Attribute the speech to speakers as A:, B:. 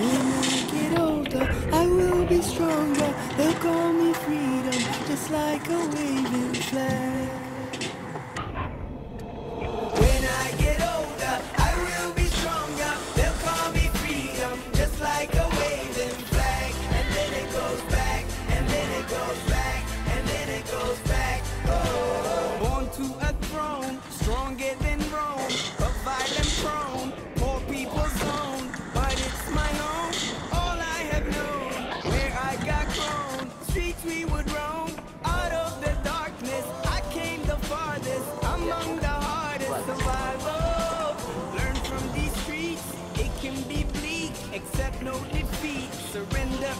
A: When I get older, I will be stronger. They'll call me freedom, just like a waving flag. Surrender.